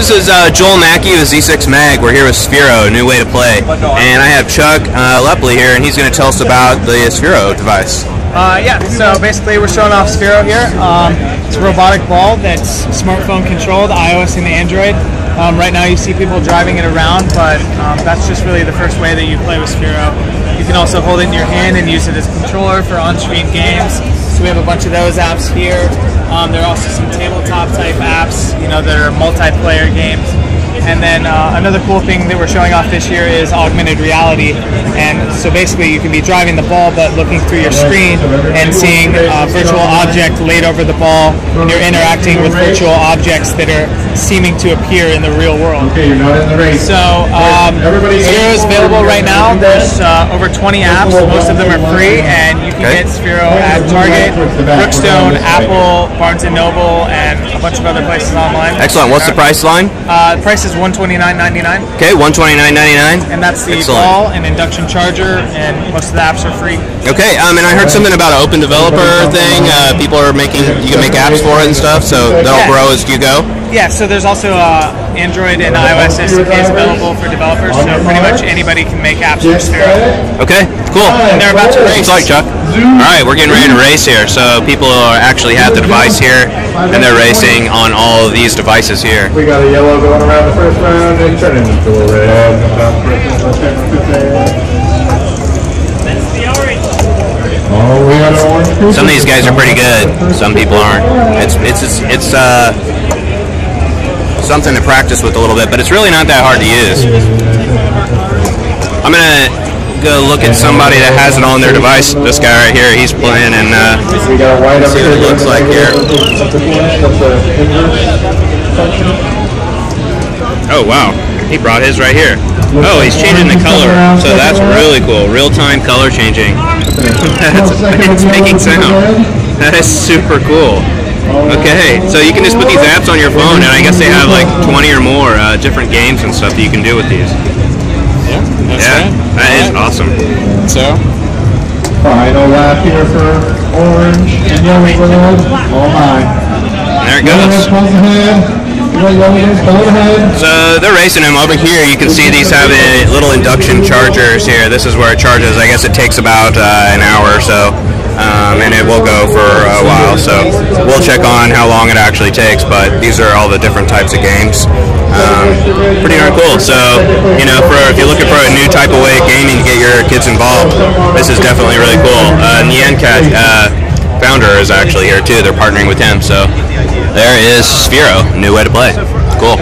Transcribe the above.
this is uh, Joel Mackey with Z6 Mag. We're here with Sphero, new way to play. And I have Chuck uh, Lepley here, and he's going to tell us about the Sphero device. Uh, yeah, so basically we're showing off Sphero here. Um, it's a robotic ball that's smartphone controlled, iOS and Android. Um, right now you see people driving it around, but um, that's just really the first way that you play with Sphero. You can also hold it in your hand and use it as a controller for on-screen games. So we have a bunch of those apps here. Um, there are also some tabletop type apps, you know, that are multiplayer games. And then uh, another cool thing that we're showing off this year is augmented reality. And so basically, you can be driving the ball, but looking through your screen and seeing a virtual object laid over the ball. You're interacting with virtual objects that are seeming to appear in the real world. Okay, you're not in the race. So um, Everybody- Sphero is available right now. There's uh, over 20 apps. Most of them are free, and you can Okay. get Sphero at Target, Brookstone, Apple, Barnes and Noble, and a bunch of other places online. Excellent. What's the price line? Uh, the price is 129.99, Okay, one twenty nine ninety nine. and that's the Excellent. ball and induction charger, and most of the apps are free. Okay, um, and I heard something about an open developer thing. Uh, people are making you can make apps for it and stuff, so that'll Yeah. grow as you go. Yeah, so there's also uh, Android and iOS SDKs available for developers, so pretty much anybody can make apps for Sphero. Okay, cool. And they're about to race. Thanks, Chuck. All right, we're getting ready to race here. So people are actually have the device here, and they're racing on all of these devices here. We got a yellow going around the first round and turning into a red. Oh, we orange. Some of these guys are pretty good. Some people aren't. It's it's it's, it's uh something to practice with a little bit, but it's really not that hard to use. I'm gonna go look at somebody that has it on their device. This guy right here, he's playing, and uh, We got a white up See what it looks like here. oh wow, he brought his right here. Oh, he's changing the color, so that's really cool. Real-time color changing. it's making sound. That is super cool. Okay, so you can just put these apps on your phone, and I guess they have like 20 or more uh, different games and stuff that you can do with these. Yeah, that's Yeah, right. that is awesome. So, Final lap here for orange and yellow for red. Oh my. There it Yellow goes. is pulls ahead. We got yellow is pulling ahead. So they're racing them over here. You can see these have a little induction chargers here. This is where it charges. I guess it takes about uh, an hour or so, um, and it will go for a while. So we'll check on how long it actually takes. But these are all the different types of games. Um, pretty darn cool. So you know, for if you're looking for a new type of way of gaming to get your kids involved, this is definitely really cool. Uh, Nyancat. Uh, founder is actually here too. They're partnering with him. So there is Sphero, new way to play. Cool.